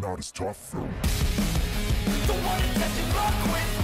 not as tough. As Don't wanna test your luck with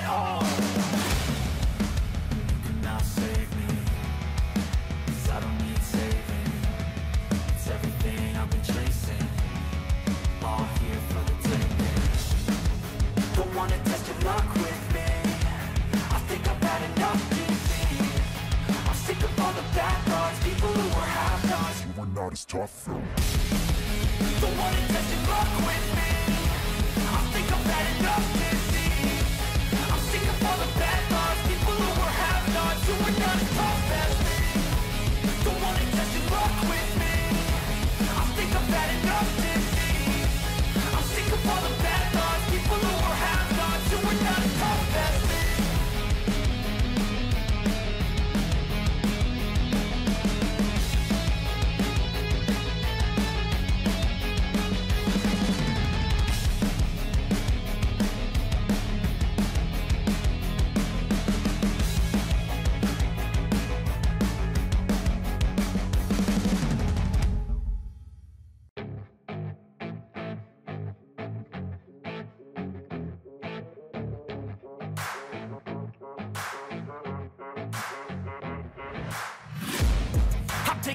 Not as tough as Don't wanna test your luck with me. I think I've had enough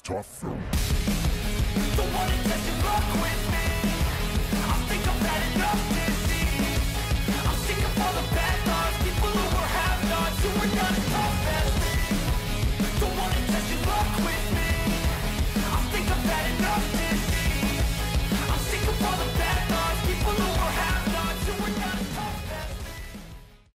tough. Wanna test luck with me